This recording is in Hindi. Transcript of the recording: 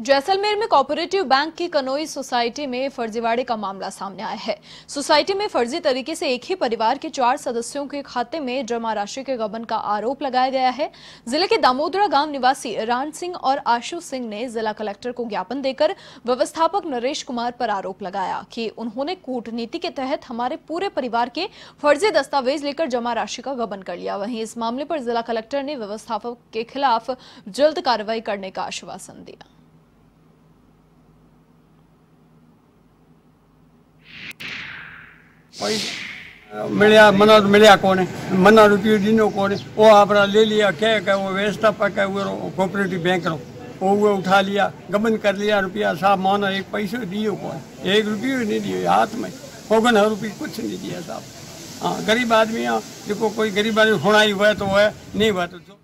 जैसलमेर में कोऑपरेटिव बैंक की कनोई सोसाइटी में फर्जीवाड़े का मामला सामने आया है। सोसाइटी में फर्जी तरीके से एक ही परिवार के चार सदस्यों के खाते में जमा राशि के गबन का आरोप लगाया गया है। ज़िले के दामोदरा गाँव निवासी रान सिंह और आशु सिंह ने जिला कलेक्टर को ज्ञापन देकर व्यवस्थापक नरेश कुमार पर आरोप लगाया कि उन्होंने कूटनीति के तहत हमारे पूरे परिवार के फर्जी दस्तावेज़ लेकर जमा राशि का गबन कर लिया। वहीं इस मामले पर जिला कलेक्टर ने व्यवस्थापक के खिलाफ जल्द कार्रवाई करने का आश्वासन दिया। मिलिया मना मिलिया कौन है मना रुपये दिनो कौन वो आपरा ले लिया क्या क्या वो व्यवस्थापक है वो कोऑपरेटिव बैंक रो वो वो उठा लिया गबन कर लिया रुपया साहब माना एक पैसे दियो कौन एक रुपये नहीं दियो हाथ में होगन हर रुपये कुछ नहीं दिया साहब हाँ गरीब आदमी हाँ देखो कोई गरीब आदमी होना ही हुआ तो है नहीं हुआ तो